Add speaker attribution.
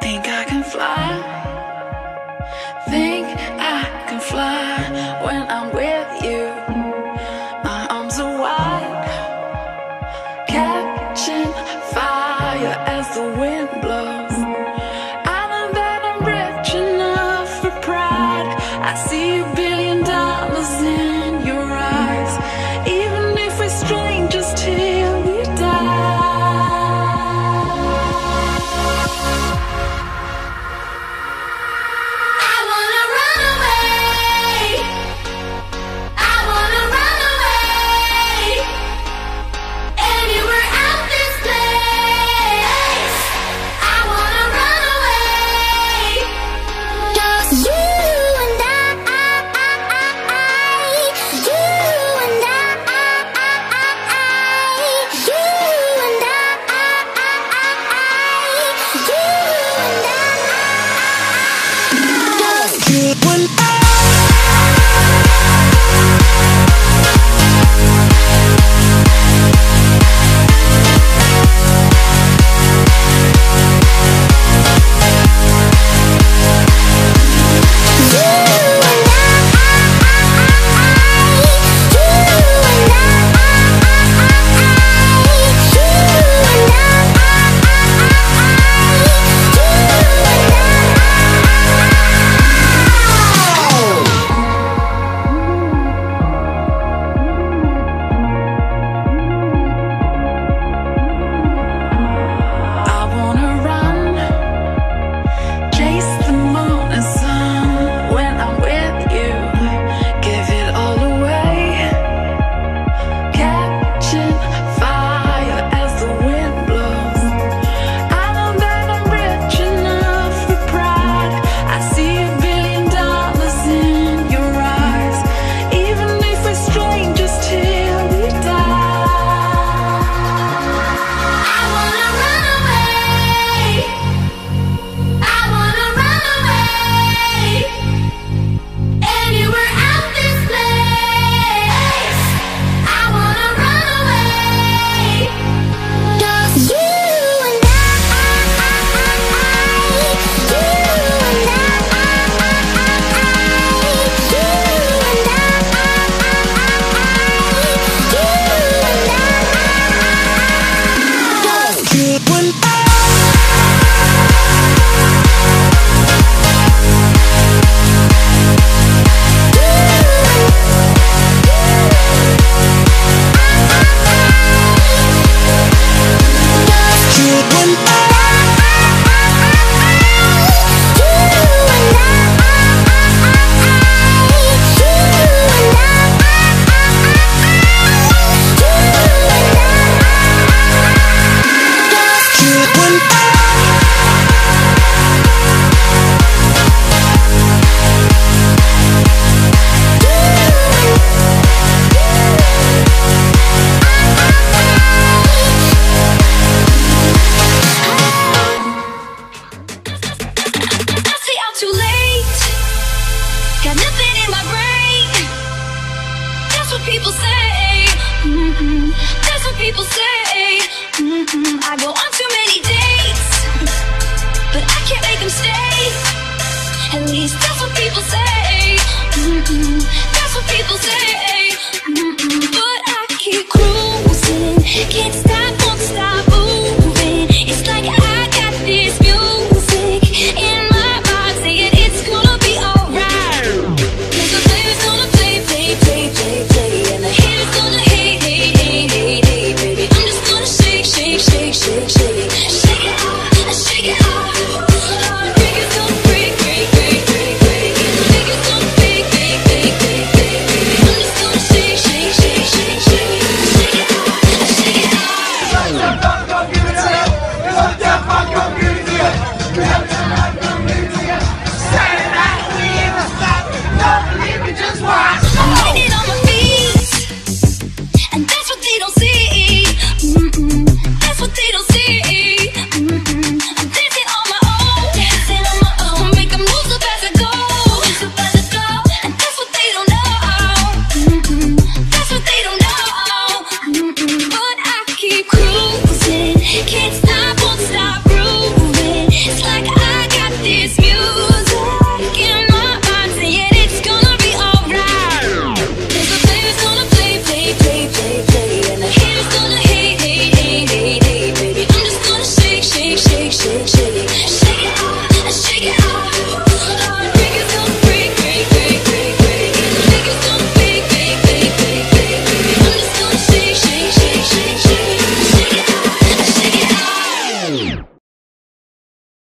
Speaker 1: Think I can fly. Think I can fly when I'm with you. My arms are wide, catching fire as the wind blows.
Speaker 2: people say mm -hmm. I go on too many dates But I can't make them stay At least that's what people say mm -hmm. That's what people say mm But I keep cruising Can't stop